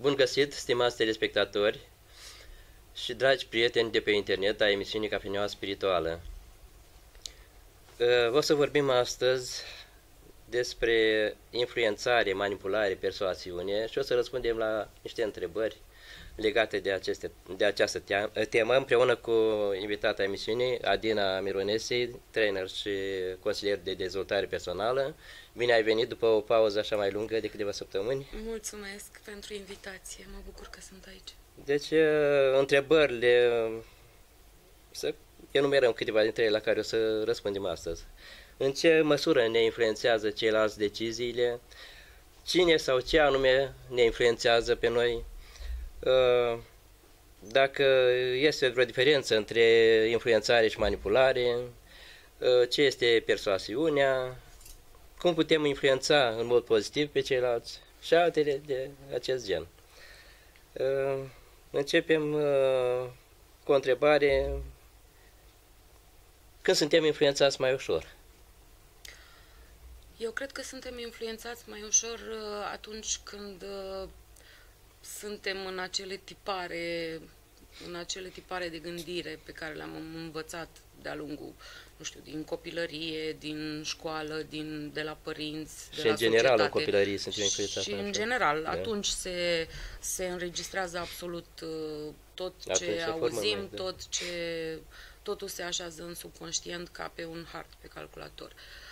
Bun găsit, stimați telespectatori și dragi prieteni de pe internet a emisiunii Cafeneaua Spirituală. Uh, o să vorbim astăzi despre influențare, manipulare, persoasiune și o să răspundem la niște întrebări legate de, aceste, de această temă împreună cu invitata emisiunii, Adina Mironesi, trainer și consilier de dezvoltare personală. Bine ai venit după o pauză așa mai lungă de câteva săptămâni. Mulțumesc pentru invitație, mă bucur că sunt aici. Deci, uh, întrebările, să enumerăm câteva dintre ele la care o să răspundem astăzi. În ce măsură ne influențează ceilalți deciziile? Cine sau ce anume ne influențează pe noi? Uh, dacă este vreo diferență între influențare și manipulare, uh, ce este persoasiunea, cum putem influența în mod pozitiv pe ceilalți și altele de acest gen. Uh, începem cu o întrebare, când suntem influențați mai ușor? Eu cred că suntem influențați mai ușor atunci când suntem în acele tipare în acele tipare de gândire pe care le-am învățat de-a lungul, nu știu, din copilărie, din școală, din, de la părinți, de și la în general societate. în copilărie sunt influențați. Și în general, da. atunci se, se înregistrează absolut uh, tot ce atunci auzim, mai, da. tot ce, totul se așează în subconștient ca pe un hard pe calculator. Uh,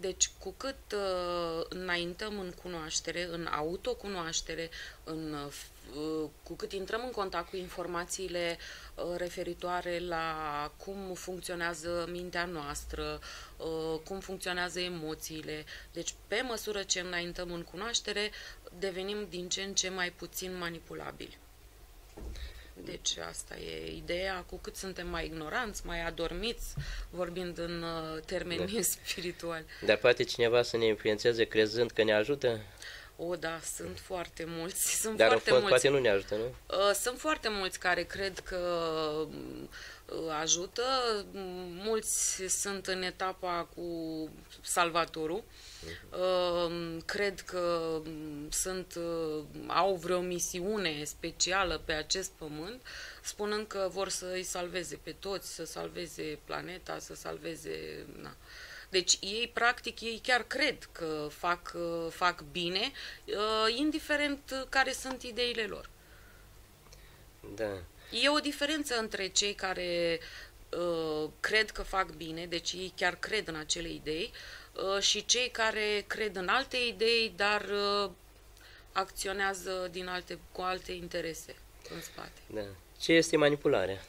deci, cu cât uh, înaintăm în cunoaștere, în autocunoaștere, în, uh, cu cât intrăm în contact cu informațiile uh, referitoare la cum funcționează mintea noastră, cum funcționează emoțiile, deci pe măsură ce înaintăm în cunoaștere, devenim din ce în ce mai puțin manipulabili. Deci asta e ideea, cu cât suntem mai ignoranți, mai adormiți, vorbind în uh, termeni da. spirituali. Dar poate cineva să ne influențeze crezând că ne ajută? O, da, sunt foarte mulți. Sunt Dar foarte fost, mulți. poate nu ne ajută, nu? Uh, sunt foarte mulți care cred că uh, ajută. Mulți sunt în etapa cu salvatorul. Uh, cred că sunt, uh, au vreo misiune specială pe acest pământ, spunând că vor să îi salveze pe toți, să salveze planeta, să salveze... Na. Deci ei, practic, ei chiar cred că fac, uh, fac bine, indiferent care sunt ideile lor. Da. E o diferență între cei care uh, cred că fac bine, deci ei chiar cred în acele idei, uh, și cei care cred în alte idei, dar uh, acționează din alte, cu alte interese în spate. Da. Ce este manipularea?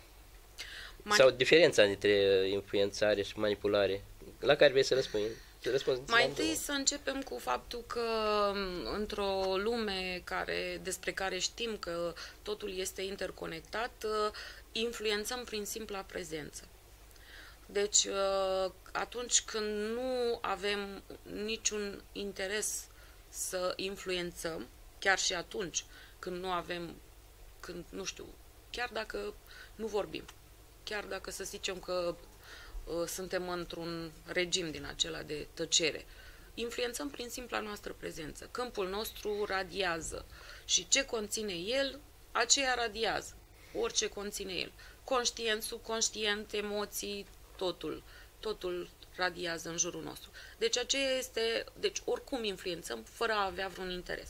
Mani- Sau diferența dintre influențare și manipulare? La care vrei să răspunzi? Mai întâi să începem cu faptul că într-o lume care, despre care știm că totul este interconectat, influențăm prin simpla prezență. Deci, atunci când nu avem niciun interes să influențăm, chiar și atunci când nu avem, când, nu știu, chiar dacă nu vorbim, chiar dacă să zicem că Uh, suntem într-un regim din acela de tăcere. Influențăm prin simpla noastră prezență. Câmpul nostru radiază și ce conține el, aceea radiază. Orice conține el. Conștient, subconștient, emoții, totul. Totul radiază în jurul nostru. Deci aceea este, deci oricum influențăm fără a avea vreun interes.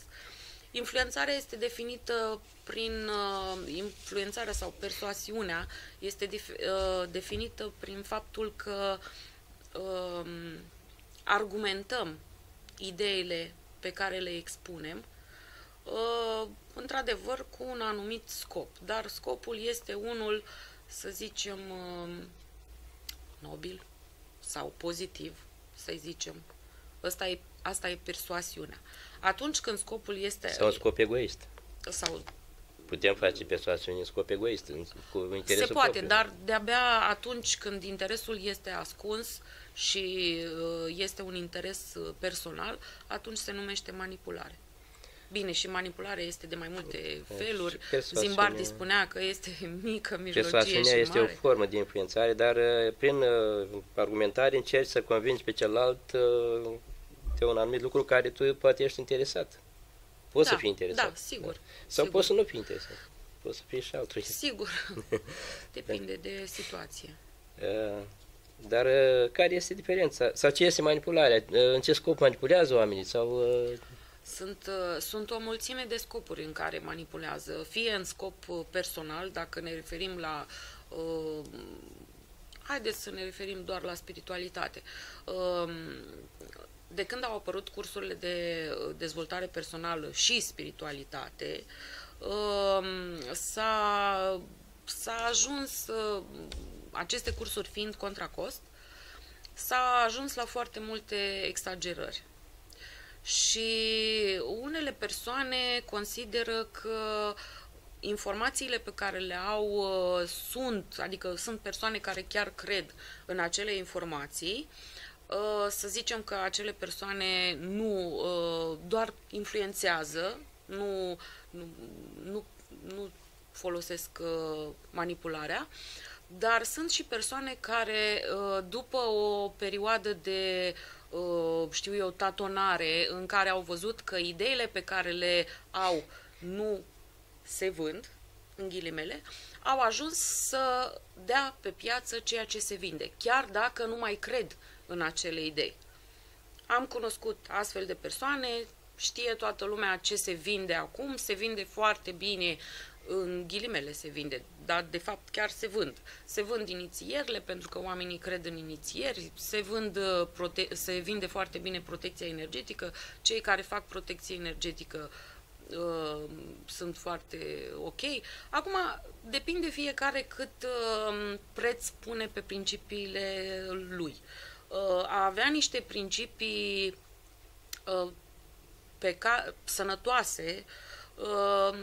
Influențarea este definită prin uh, influențarea sau persoasiunea este def, uh, definită prin faptul că uh, argumentăm ideile pe care le expunem uh, într-adevăr cu un anumit scop, dar scopul este unul, să zicem, uh, nobil sau pozitiv, să zicem. Asta e, asta e persoasiunea. Atunci când scopul este... Sau un scop egoist. Sau putem face persoasiune în scop egoist, cu interesul Se poate, propriu. dar de-abia atunci când interesul este ascuns și uh, este un interes uh, personal, atunci se numește manipulare. Bine, și manipularea este de mai multe feluri. Zimbardi spunea că este mică, mijlocie și mare. este o formă de influențare, dar uh, prin argumentare încerci să convingi pe celălalt de un anumit lucru care tu poate ești interesat. Poți da, să fii interesat. Da, sigur. Da. Sau sigur. poți să nu fii interesat. Poți să fii și altul. Sigur. Depinde de situație. Uh, dar uh, care este diferența? Sau ce este manipularea? Uh, în ce scop manipulează oamenii? Sau sunt, sunt o mulțime de scopuri în care manipulează, fie în scop personal, dacă ne referim la uh, haideți să ne referim doar la spiritualitate. Um, de când au apărut cursurile de dezvoltare personală și spiritualitate, um, s-a, s-a ajuns, uh, aceste cursuri fiind contra cost, s-a ajuns la foarte multe exagerări. Și unele persoane consideră că informațiile pe care le au uh, sunt, adică sunt persoane care chiar cred în acele informații, uh, să zicem că acele persoane nu uh, doar influențează, nu, nu, nu, nu folosesc uh, manipularea, dar sunt și persoane care, uh, după o perioadă de uh, știu eu, tatonare, în care au văzut că ideile pe care le au nu se vând, în ghilimele, au ajuns să dea pe piață ceea ce se vinde, chiar dacă nu mai cred în acele idei. Am cunoscut astfel de persoane, știe toată lumea ce se vinde acum, se vinde foarte bine, în ghilimele se vinde, dar de fapt chiar se vând. Se vând inițierile pentru că oamenii cred în inițieri, se, vând, uh, prote- se vinde foarte bine protecția energetică, cei care fac protecție energetică uh, uh, sunt foarte ok. Acum, depinde fiecare cât uh, preț pune pe principiile lui. Uh, a avea niște principii uh, pe ca, sănătoase, uh,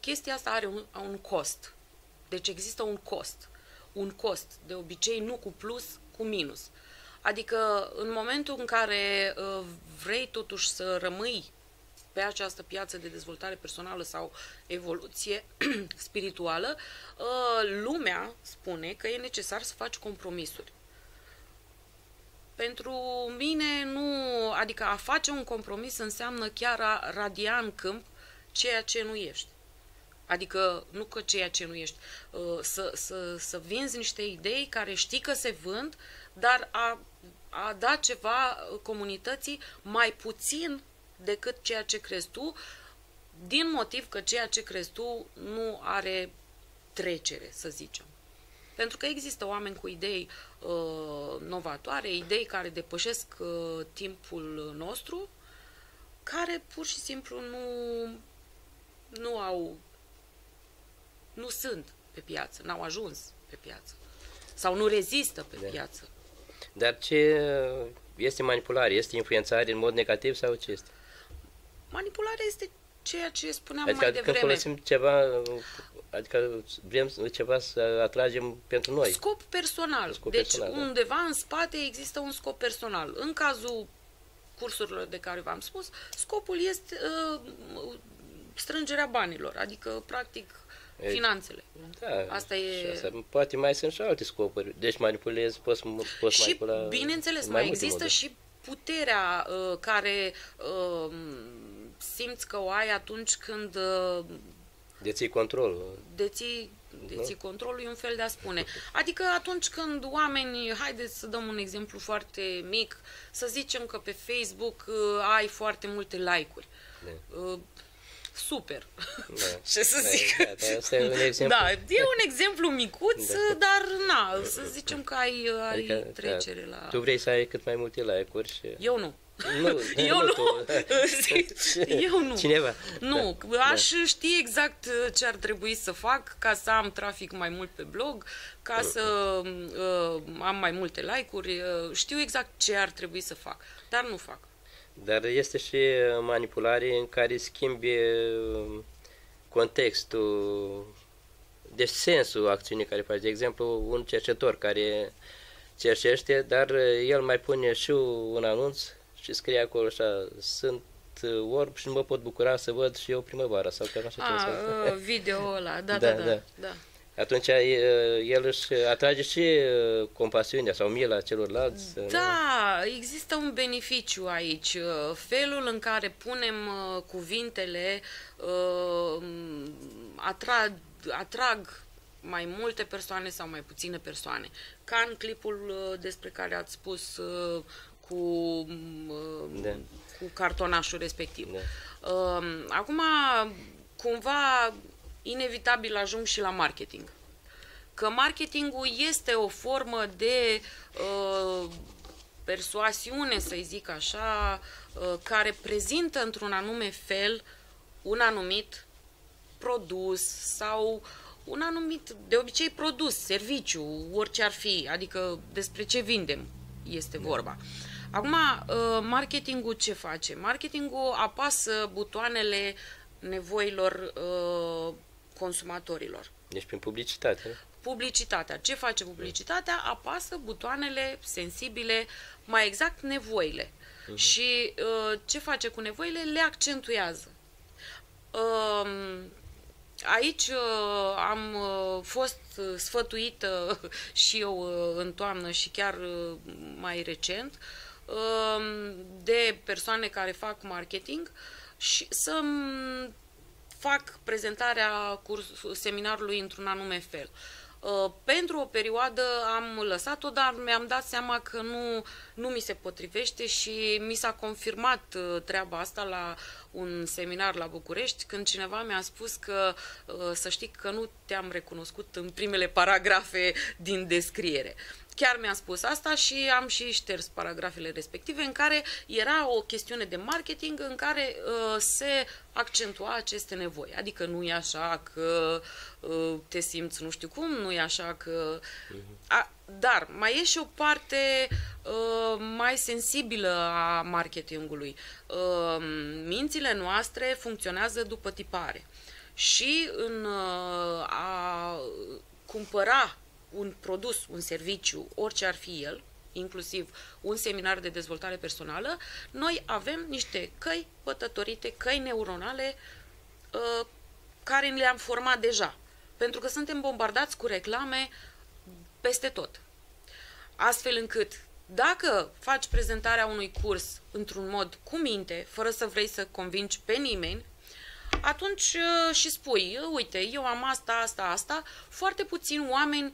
chestia asta are un, un cost. Deci există un cost. Un cost, de obicei nu cu plus, cu minus. Adică în momentul în care uh, vrei totuși să rămâi pe această piață de dezvoltare personală sau evoluție spirituală, uh, lumea spune că e necesar să faci compromisuri. Pentru mine nu, adică a face un compromis înseamnă chiar a radia în câmp ceea ce nu ești. Adică nu că ceea ce nu ești, uh, să, să, să vinzi niște idei care știi că se vând, dar a, a da ceva comunității mai puțin decât ceea ce crezi tu, din motiv că ceea ce crezi tu nu are trecere, să zicem. Pentru că există oameni cu idei uh, novatoare, idei care depășesc uh, timpul nostru, care pur și simplu nu, nu au, nu sunt pe piață, n-au ajuns pe piață. Sau nu rezistă pe da. piață. Dar ce este manipulare? Este influențare în mod negativ sau ce este? Manipularea este ceea ce spuneam adică mai devreme. Adică folosim ceva, adică vrem ceva să atragem pentru noi. Scop personal. Scop deci personal, da. undeva în spate există un scop personal. În cazul cursurilor de care v-am spus, scopul este uh, strângerea banilor, adică practic e, finanțele. Da, asta e... Asta, poate mai sunt și alte scopuri. Deci manipulezi, poți, poți și, manipula... bineînțeles, mai, mai există și puterea uh, care uh, simți că o ai atunci când uh, deții controlul. Deții, deții nu? controlul e un fel de a spune. Adică atunci când oamenii, haideți să dăm un exemplu foarte mic, să zicem că pe Facebook uh, ai foarte multe like-uri. Da. Uh, super. Da. Ce să da, zic? Da, da, asta e un exemplu. Da, e un exemplu micuț, da. dar na, să zicem că ai, ai adică, trecere da, la... Tu vrei să ai cât mai multe like-uri și... Eu nu. Nu, eu nu. nu. eu nu. Cineva. Nu, da. aș da. ști exact uh, ce ar trebui să fac ca să am trafic mai mult pe blog, ca să uh, am mai multe like-uri. Uh, știu exact ce ar trebui să fac, dar nu fac. Dar este și manipulare în care schimbi uh, contextul, deci sensul acțiunii care faci. De exemplu, un cercetor care cercește, dar el mai pune și un anunț și scrie acolo așa, sunt orb și nu mă pot bucura să văd și eu primăvara sau cam așa A, ceva. video ăla, da, da, da. da, da. atunci el își atrage și compasiunea sau mila celorlalți. Da, nu? există un beneficiu aici. Felul în care punem cuvintele atrag, atrag mai multe persoane sau mai puține persoane. Ca în clipul despre care ați spus cu, da. cu cartonașul respectiv. Da. Acum, cumva, inevitabil ajung și la marketing. Că marketingul este o formă de uh, persoasiune, să zic așa, uh, care prezintă într-un anume fel un anumit produs sau un anumit, de obicei, produs, serviciu, orice ar fi, adică despre ce vindem este vorba. Acum, uh, marketingul ce face? Marketingul apasă butoanele nevoilor uh, consumatorilor. Deci prin publicitate. Publicitatea. Ce face publicitatea? Apasă butoanele sensibile, mai exact nevoile. Uh-huh. Și uh, ce face cu nevoile? Le accentuează. Uh, aici uh, am uh, fost sfătuită și eu uh, în toamnă și chiar uh, mai recent uh, de persoane care fac marketing și să fac prezentarea curs, seminarului într-un anume fel. Uh, pentru o perioadă am lăsat-o, dar mi-am dat seama că nu, nu mi se potrivește și mi s-a confirmat uh, treaba asta la un seminar la București, când cineva mi-a spus că uh, să știi că nu te-am recunoscut în primele paragrafe din descriere. Chiar mi-a spus asta și am și șters paragrafele respective în care era o chestiune de marketing în care uh, se accentua aceste nevoi. Adică nu e așa că uh, te simți nu știu cum, nu e așa că... Mhm. A, dar mai e și o parte uh, mai sensibilă a marketingului. Uh, mințile noastre funcționează după tipare. Și în uh, a cumpăra un produs, un serviciu, orice ar fi el, inclusiv un seminar de dezvoltare personală, noi avem niște căi pătătorite, căi neuronale uh, care le-am format deja. Pentru că suntem bombardați cu reclame peste tot. Astfel încât, dacă faci prezentarea unui curs într-un mod cu minte, fără să vrei să convingi pe nimeni, atunci uh, și spui, uite, eu am asta, asta, asta, foarte puțini oameni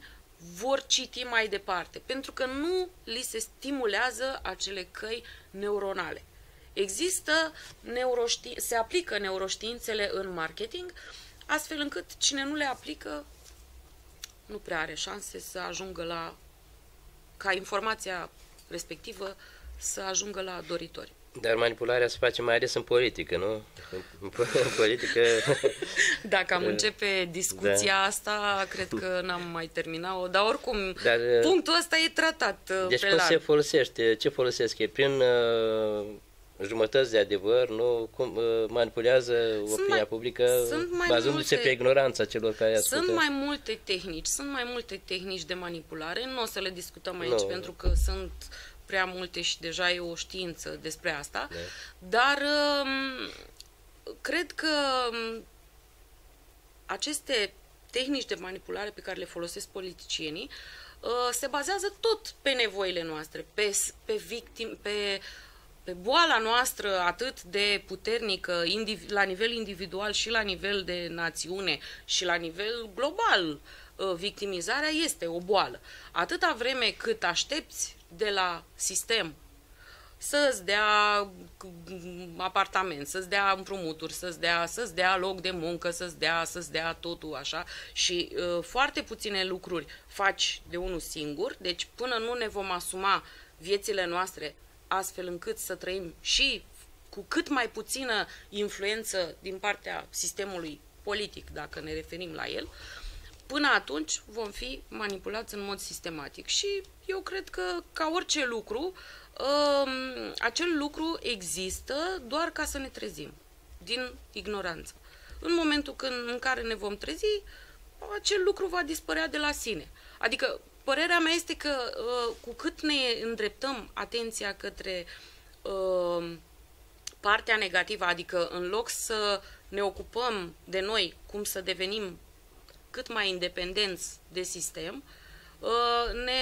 vor citi mai departe, pentru că nu li se stimulează acele căi neuronale. Există neuroști- se aplică neuroștiințele în marketing, astfel încât cine nu le aplică nu prea are șanse să ajungă la ca informația respectivă să ajungă la doritori. Dar manipularea se face mai ales în politică, nu? În politică... Dacă am începe discuția da. asta, cred că n-am mai terminat-o, dar oricum, dar, uh, punctul ăsta e tratat uh, Deci pe cum larg. se folosește? Ce folosesc? E prin uh, jumătăți de adevăr, nu? Cum uh, manipulează sunt opinia mai, publică bazându-se pe ignoranța celor care ascultă? Sunt mai multe tehnici, sunt mai multe tehnici de manipulare, nu o să le discutăm aici no. pentru că sunt prea multe și deja e o știință despre asta, de. dar um, cred că um, aceste tehnici de manipulare pe care le folosesc politicienii uh, se bazează tot pe nevoile noastre, pe, pe victim, pe pe boala noastră atât de puternică la nivel individual și la nivel de națiune și la nivel global, uh, victimizarea este o boală. Atâta vreme cât aștepți de la sistem să-ți dea apartament, să-ți dea împrumuturi, să-ți dea, să-ți dea loc de muncă, să-ți dea, să-ți dea totul așa și uh, foarte puține lucruri faci de unul singur, deci până nu ne vom asuma viețile noastre astfel încât să trăim și cu cât mai puțină influență din partea sistemului politic, dacă ne referim la el, până atunci vom fi manipulați în mod sistematic. Și eu cred că, ca orice lucru, um, acel lucru există doar ca să ne trezim din ignoranță. În momentul când, în care ne vom trezi, acel lucru va dispărea de la sine. Adică, părerea mea este că uh, cu cât ne îndreptăm atenția către uh, partea negativă, adică în loc să ne ocupăm de noi cum să devenim cât mai independenți de sistem, ne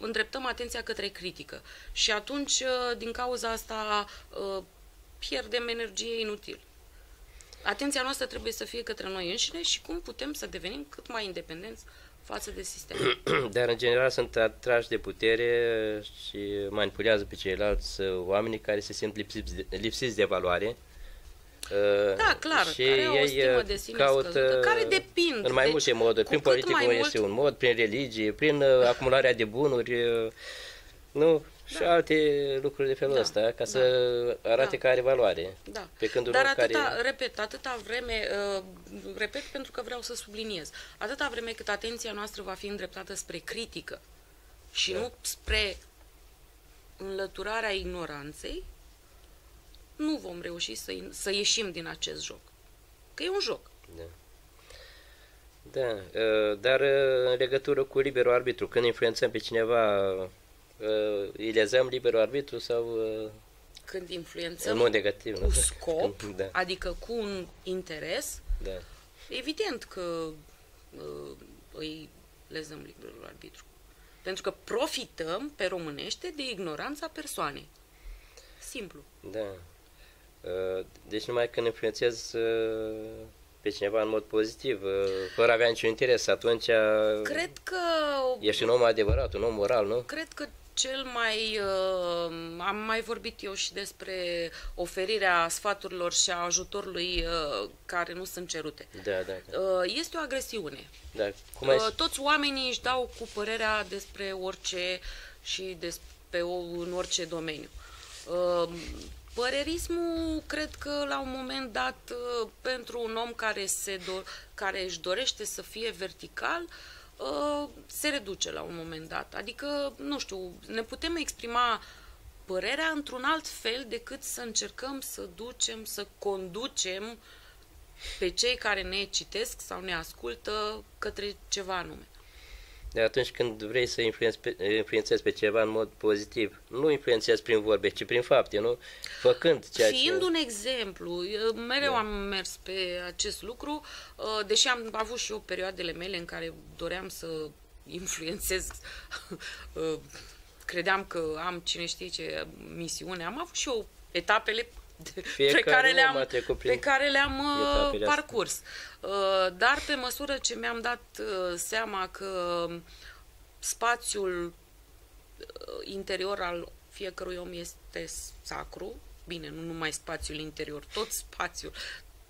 îndreptăm atenția către critică. Și atunci, din cauza asta, pierdem energie inutil. Atenția noastră trebuie să fie către noi înșine și cum putem să devenim cât mai independenți față de sistem. Dar, în general, sunt atrași de putere și manipulează pe ceilalți oameni care se simt lipsiți de, lipsiți de valoare. Da, clar, și care au o stimă de sine caută scăzută, care depind. În mai deci, multe moduri. Prin politică nu mult... este un mod, prin religie, prin uh, acumularea de bunuri. Uh, nu, și da. alte lucruri de felul da. ăsta, ca da. să arate da. că are valoare. Da. Pe când Dar atâta, care... repet, atâta vreme, uh, repet pentru că vreau să subliniez, atâta vreme cât atenția noastră va fi îndreptată spre critică și da. nu spre înlăturarea ignoranței, nu vom reuși să, să ieșim din acest joc. Că e un joc. Da. Da, uh, dar uh, în legătură cu liberul arbitru, când influențăm pe cineva uh, îi lezăm liberul arbitru sau... Uh, Când influențăm în mod negativ, cu nu? scop, da. adică cu un interes, da. evident că uh, îi lezăm liberul arbitru. Pentru că profităm pe românește de ignoranța persoanei. Simplu. Da. Uh, deci numai când influențez uh, pe cineva în mod pozitiv, uh, fără a avea niciun interes, atunci Cred că... ești un om adevărat, un om moral, nu? Cred că cel mai... Uh, am mai vorbit eu și despre oferirea sfaturilor și a ajutorului uh, care nu sunt cerute. Da, da. da. Uh, este o agresiune. Da. Cum ai... uh, toți oamenii își dau cu părerea despre orice și despre o, în orice domeniu. Uh, Părerismul, cred că la un moment dat, uh, pentru un om care, se do- care își dorește să fie vertical, uh, Uh, se reduce la un moment dat. Adică, nu știu, ne putem exprima părerea într-un alt fel decât să încercăm să ducem, să conducem pe cei care ne citesc sau ne ascultă către ceva anume. De atunci când vrei să influențezi pe, influențezi pe ceva în mod pozitiv, nu influențezi prin vorbe, ci prin fapte, nu? Făcând ceea Fiind ce... un exemplu, mereu da. am mers pe acest lucru, uh, deși am avut și eu perioadele mele în care doream să influențez, uh, credeam că am cine știe ce misiune, am avut și eu etapele pe care le-am, pe care le-am uh, parcurs. Uh, dar pe măsură ce mi-am dat uh, seama că spațiul interior al fiecărui om este sacru, bine, nu numai spațiul interior, tot spațiul,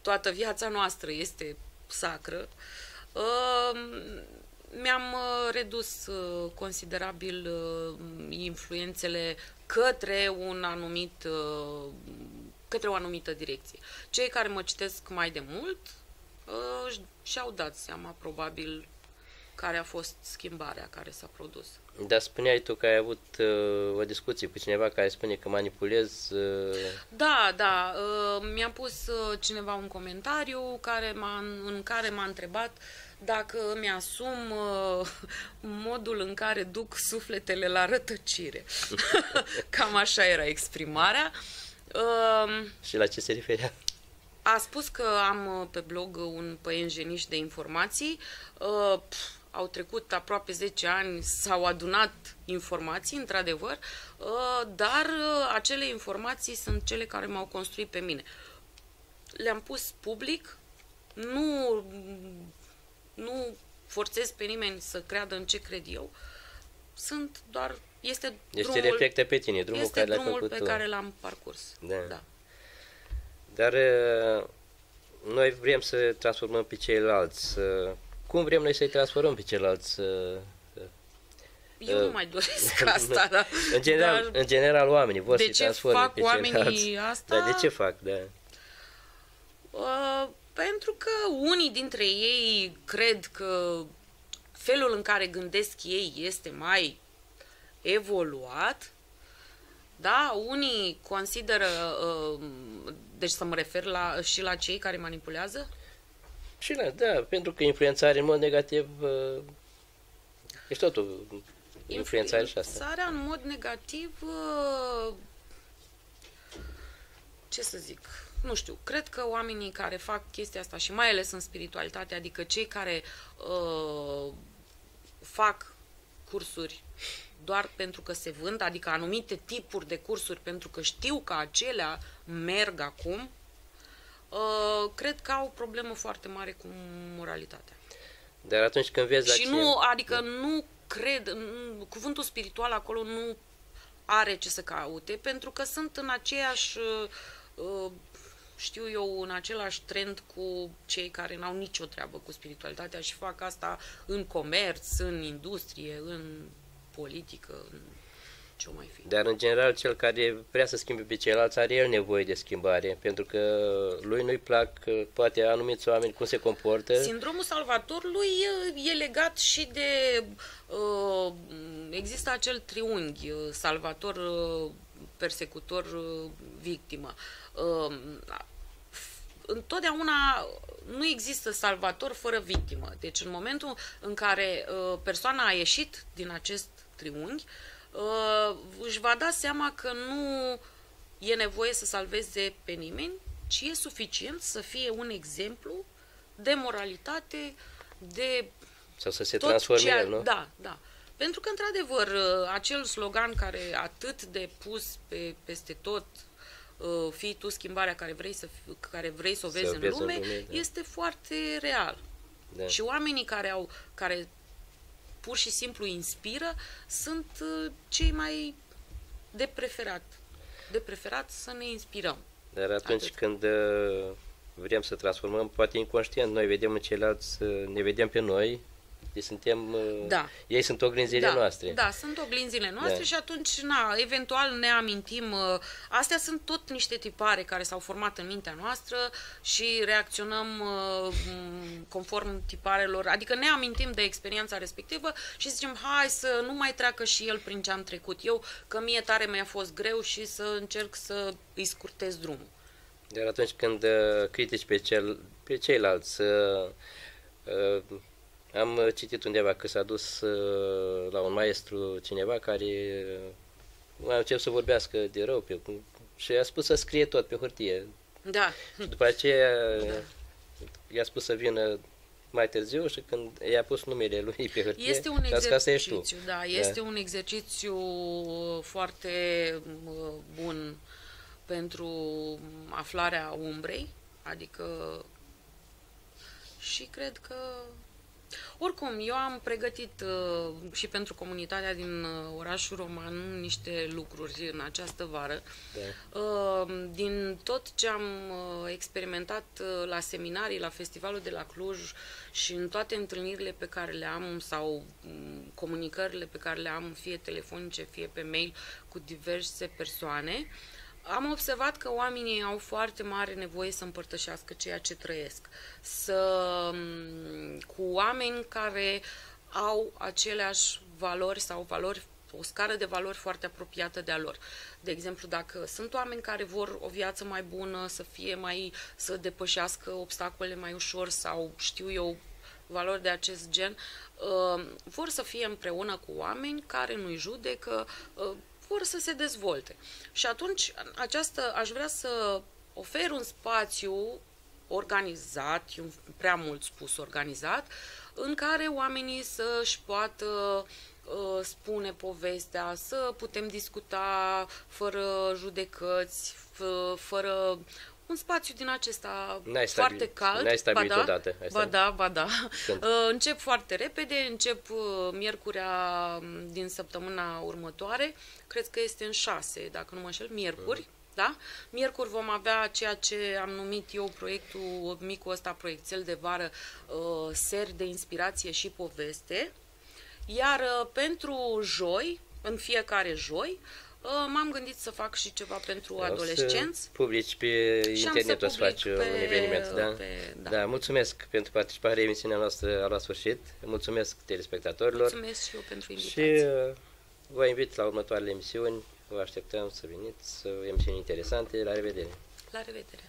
toată viața noastră este sacră, mi-am redus considerabil influențele către un anumit către o anumită direcție. Cei care mă citesc mai de mult uh, și-au dat seama, probabil, care a fost schimbarea care s-a produs. Dar spuneai tu că ai avut uh, o discuție cu cineva care spune că manipulez... Uh... Da, da. Uh, mi-a pus uh, cineva un comentariu care m-a, în care m-a întrebat dacă îmi asum uh, modul în care duc sufletele la rătăcire. Cam așa era exprimarea. Uh, Uh, și la ce se referea? A spus că am uh, pe blog un păienjeniș de informații. Uh, pf, au trecut aproape 10 ani, s-au adunat informații, într-adevăr, uh, dar uh, acele informații sunt cele care m-au construit pe mine. Le-am pus public, nu, nu forțez pe nimeni să creadă în ce cred eu, sunt doar este deci drumul, te reflectă pe tine, drumul este care l-ai făcut pe tu. care l-am parcurs. Da. da. Dar uh, noi vrem să transformăm pe ceilalți. Cum vrem noi să-i transformăm pe ceilalți? Eu nu mai doresc asta, dar... în, general, dar în general, oamenii vor să-i transforme fac pe oamenii asta? Da, de ce fac, da? Uh, pentru că unii dintre ei cred că felul în care gândesc ei este mai evoluat, da, unii consideră, uh, deci să mă refer la, și la cei care manipulează? Și la, da, pentru că influențarea în mod negativ uh, ești totul influențare și asta. Influențarea în mod negativ, uh, ce să zic, nu știu, cred că oamenii care fac chestia asta și mai ales în spiritualitate, adică cei care uh, fac cursuri doar pentru că se vând, adică anumite tipuri de cursuri pentru că știu că acelea merg acum, uh, cred că au o problemă foarte mare cu moralitatea. Dar atunci când vezi... Și nu, adică da. nu cred, cuvântul spiritual acolo nu are ce să caute, pentru că sunt în aceeași, uh, știu eu, în același trend cu cei care n-au nicio treabă cu spiritualitatea și fac asta în comerț, în industrie, în politică, în ce mai fi. Dar, în general, cel care vrea să schimbe pe ceilalți are el nevoie de schimbare, pentru că lui nu-i plac, poate, anumiți oameni cum se comportă. Sindromul salvatorului e, e legat și de... Uh, există acel triunghi, uh, salvator, uh, persecutor, uh, victimă. Uh, întotdeauna nu există salvator fără victimă. Deci în momentul în care uh, persoana a ieșit din acest triunghi, uh, își va da seama că nu e nevoie să salveze pe nimeni, ci e suficient să fie un exemplu de moralitate, de sau să se transforme ce nu? Da, da. Pentru că, într-adevăr, uh, acel slogan care atât de pus pe, peste tot, uh, fii tu schimbarea care vrei să, care vrei să o vezi să în lume, în lume da. este foarte real. Da. Și oamenii care, au, care pur și simplu inspiră, sunt uh, cei mai de preferat. De preferat să ne inspirăm. Dar atunci Atât. când uh, vrem să transformăm, poate inconștient, noi vedem în ceilalți, uh, ne vedem pe noi, deci suntem, uh, da. ei sunt oglinzile da. noastre. Da, sunt oglinzile noastre da. și atunci, na, eventual ne amintim, uh, astea sunt tot niște tipare care s-au format în mintea noastră și reacționăm uh, conform tiparelor, adică ne amintim de experiența respectivă și zicem, hai să nu mai treacă și el prin ce am trecut eu, că mie tare mi-a fost greu și să încerc să îi scurtez drumul. Dar atunci când critici pe, cel, pe ceilalți, uh, am uh, citit undeva că s-a dus uh, la un maestru cineva care uh, a început să vorbească de rău pe, și a spus să scrie tot pe hârtie. Da. Și după aceea da. i-a spus să vină mai târziu și când i-a pus numele lui pe hârtie, este un exercițiu, da, da, este da. un exercițiu foarte bun pentru aflarea umbrei, adică și cred că oricum, eu am pregătit uh, și pentru comunitatea din uh, orașul Roman niște lucruri în această vară. Da. Uh, din tot ce am uh, experimentat uh, la seminarii, la festivalul de la Cluj și în toate întâlnirile pe care le am sau um, comunicările pe care le am, fie telefonice, fie pe mail, cu diverse persoane, uh, am observat că oamenii au foarte mare nevoie să împărtășească ceea ce trăiesc. Să, mm, cu oameni care au aceleași valori sau valori o scară de valori foarte apropiată de a lor. De exemplu, dacă sunt oameni care vor o viață mai bună, să fie mai, să depășească obstacole mai ușor sau știu eu, valori de acest gen, uh, vor să fie împreună cu oameni care nu-i judecă, uh, vor să se dezvolte. Și atunci această, aș vrea să ofer un spațiu organizat, prea mult spus organizat, în care oamenii să-și poată uh, spune povestea, să putem discuta fără judecăți, fără un spațiu din acesta n-ai foarte stabil, cald. N-ai stabilit ba da, odată. Ba da, ba da. Când? Uh, încep foarte repede, încep uh, miercurea um, din săptămâna următoare, cred că este în 6, dacă nu mă înșel, miercuri. Mm. Da? Miercuri vom avea ceea ce am numit eu proiectul, micul ăsta proiectel de vară, uh, ser de inspirație și poveste. Iar uh, pentru joi, în fiecare joi, Uh, m-am gândit să fac și ceva pentru o adolescenți. Să publici pe internet, o să faci pe, un eveniment, da? Pe, da? Da, mulțumesc pentru participarea emisiunea noastră a la sfârșit. Mulțumesc telespectatorilor. Mulțumesc și eu pentru invitație. Și uh, vă invit la următoarele emisiuni. Vă așteptăm să veniți, să emisiuni interesante. La revedere! La revedere!